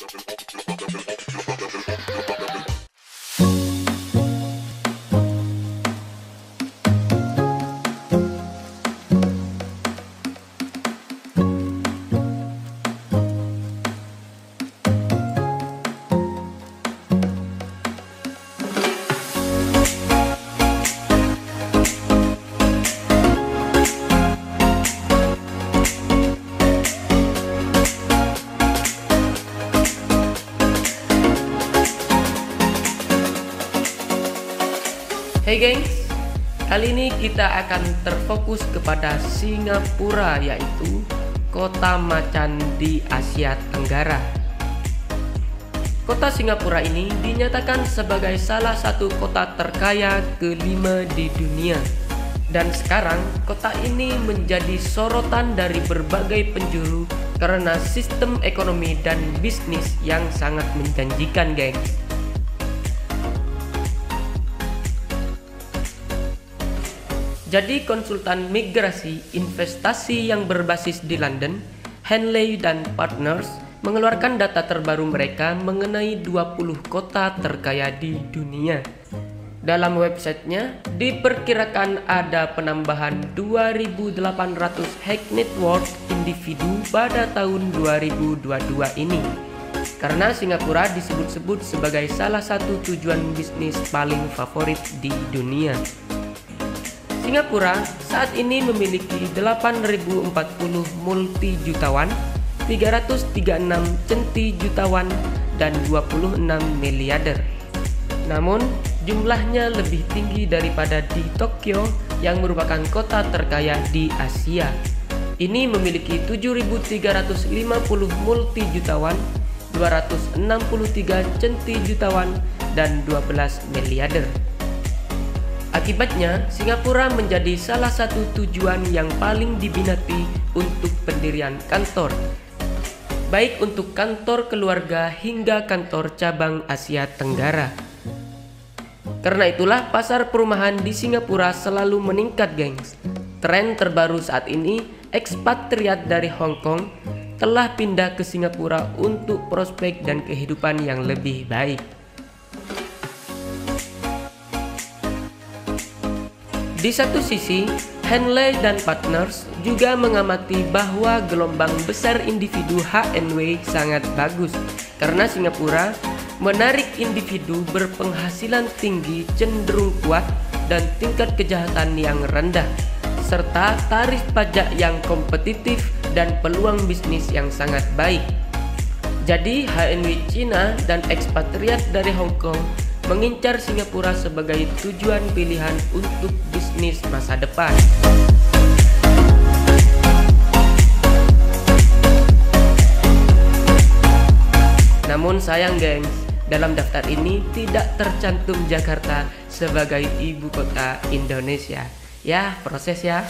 stepping off the Hey gengs, kali ini kita akan terfokus kepada Singapura yaitu kota macan di Asia Tenggara. Kota Singapura ini dinyatakan sebagai salah satu kota terkaya kelima di dunia. Dan sekarang kota ini menjadi sorotan dari berbagai penjuru karena sistem ekonomi dan bisnis yang sangat menjanjikan gengs. Jadi konsultan migrasi investasi yang berbasis di London, Henley dan Partners mengeluarkan data terbaru mereka mengenai 20 kota terkaya di dunia. Dalam websitenya, diperkirakan ada penambahan 2.800 high net worth individu pada tahun 2022 ini. Karena Singapura disebut-sebut sebagai salah satu tujuan bisnis paling favorit di dunia. Singapura saat ini memiliki 8.040 multi jutawan, 336 centi jutawan, dan 26 miliarder. Namun, jumlahnya lebih tinggi daripada di Tokyo yang merupakan kota terkaya di Asia. Ini memiliki 7.350 multi jutawan, 263 centi jutawan, dan 12 miliarder. Akibatnya, Singapura menjadi salah satu tujuan yang paling diminati untuk pendirian kantor, baik untuk kantor keluarga hingga kantor cabang Asia Tenggara. Karena itulah pasar perumahan di Singapura selalu meningkat, gengs. Tren terbaru saat ini, ekspatriat dari Hong Kong telah pindah ke Singapura untuk prospek dan kehidupan yang lebih baik. Di satu sisi, Henley dan Partners juga mengamati bahwa gelombang besar individu HNW sangat bagus karena Singapura menarik individu berpenghasilan tinggi cenderung kuat dan tingkat kejahatan yang rendah serta tarif pajak yang kompetitif dan peluang bisnis yang sangat baik. Jadi HNW Cina dan ekspatriat dari Hong Kong mengincar Singapura sebagai tujuan pilihan untuk bisnis masa depan. Namun sayang gengs, dalam daftar ini tidak tercantum Jakarta sebagai ibu kota Indonesia. Ya, proses ya.